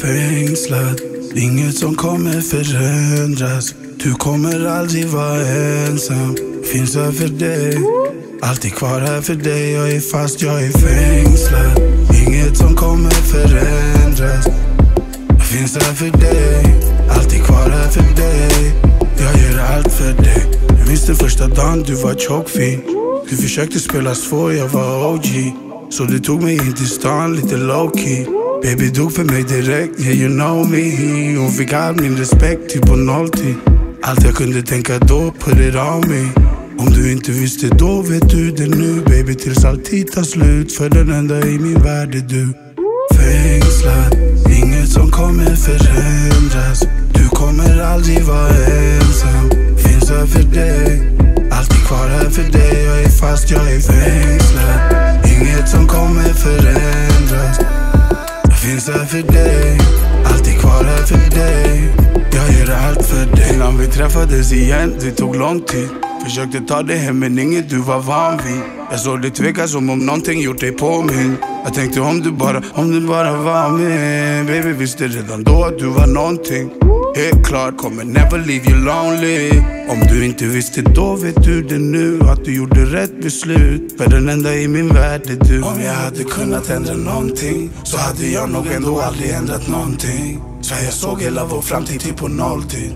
fängslad Inget som kommer förändras. Du kommer aldrig vara ensam. Finns här för dig. Alltid kvar här för dig. Jag är fast, jag är fängslad Inget som kommer förändras. Jag finns här för dig. Alltid kvar här för dig. Jag gör allt för dig. Jag minns den första dagen du var tjockfin. Du försökte spela svår, jag var OG Så du tog mig in till stan lite low key Baby dog för mig direkt, yeah you know me. Hon fick all min respekt, typ på nolltid. Allt jag kunde tänka då, put it on me. Om du inte visste då vet du det nu. Baby tills alltid tar slut För den enda i min värld är du. Fängslad, inget som kommer förändras. Du kommer aldrig vara ensam. Finns här för dig Alltid kvar här för dig. Jag är fast, jag är fängslad. Inget som kommer förändras. Jag finns här för dig. Alltid kvar här för dig. Jag gör allt för dig. Innan vi träffades igen, det tog lång tid. Försökte ta dig hem men inget du var van vid. Jag såg dig tveka som om någonting gjort dig påminn Jag tänkte om du bara, om du bara var med. Baby visste redan då att du var någonting. Helt klart, kommer never leave you lonely. Om du inte visste då vet du det nu Att du gjorde rätt beslut. För den enda i min värld är du. Om jag hade kunnat ändra någonting Så hade jag nog ändå aldrig ändrat någonting. Så jag såg hela vår framtid typ på nolltid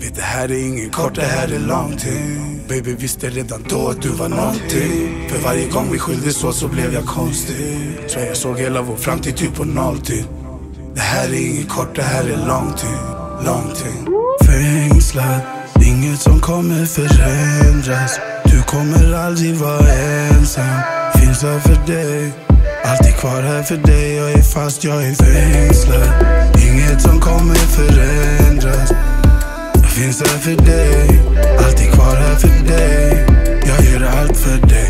Vet det här är ingen kort, det här är långtid Baby visste redan då att du var någonting. För varje gång vi skildes åt så blev jag konstig. Så jag såg hela vår framtid typ på nolltid Det här är inget kort, det här är långtid, långtid Fängslad, inget som kommer förändras. Du kommer aldrig vara ensam. Finns här för dig. Alltid kvar här för dig. Jag är fast, jag är fängslad. Inget som kommer förändras. Jag finns här för dig, alltid kvar här för dig. Jag gör allt för dig.